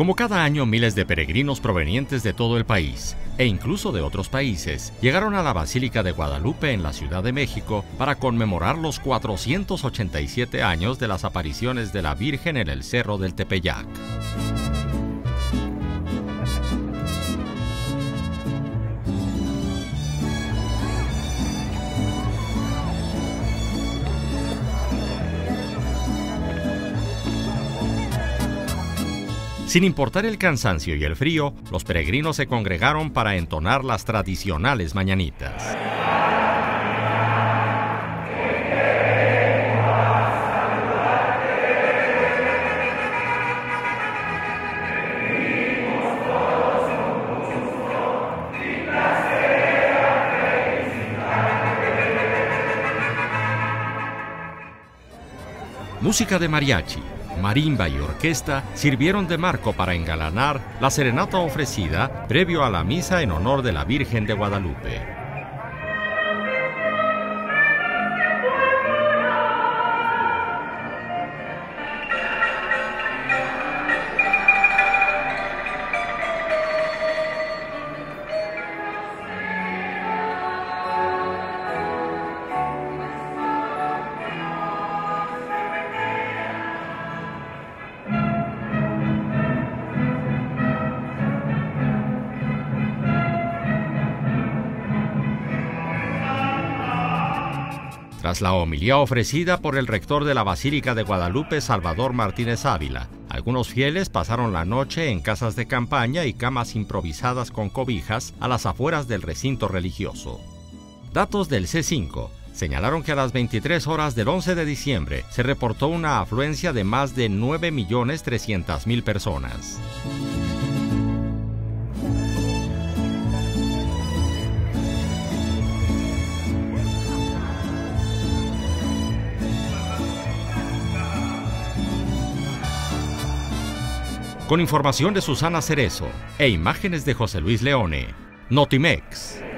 Como cada año, miles de peregrinos provenientes de todo el país e incluso de otros países llegaron a la Basílica de Guadalupe en la Ciudad de México para conmemorar los 487 años de las apariciones de la Virgen en el Cerro del Tepeyac. Sin importar el cansancio y el frío, los peregrinos se congregaron para entonar las tradicionales mañanitas. Música de mariachi, marimba y orquesta sirvieron de marco para engalanar la serenata ofrecida previo a la misa en honor de la Virgen de Guadalupe. Tras la homilía ofrecida por el rector de la Basílica de Guadalupe, Salvador Martínez Ávila. Algunos fieles pasaron la noche en casas de campaña y camas improvisadas con cobijas a las afueras del recinto religioso. Datos del C5 señalaron que a las 23 horas del 11 de diciembre se reportó una afluencia de más de 9.300.000 personas. Con información de Susana Cerezo e imágenes de José Luis Leone. Notimex.